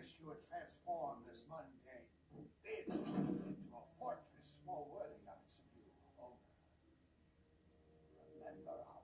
wish you would transform this mundane bin into a fortress more worthy of its new owner. Remember our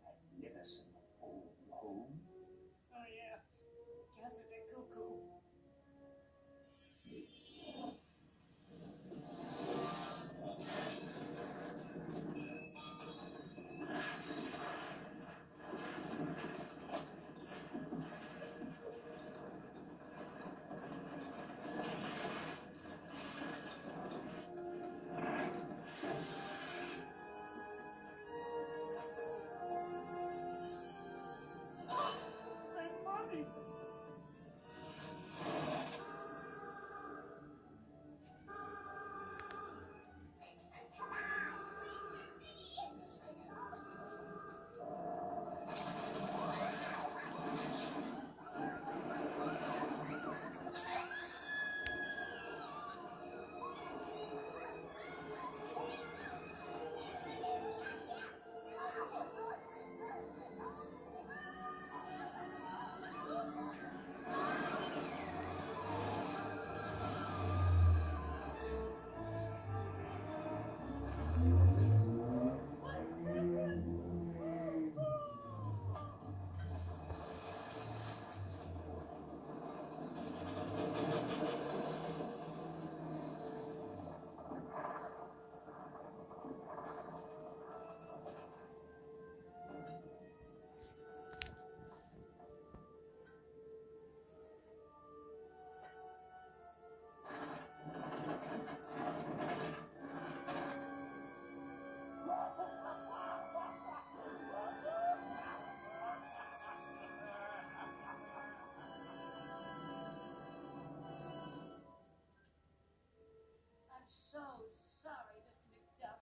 so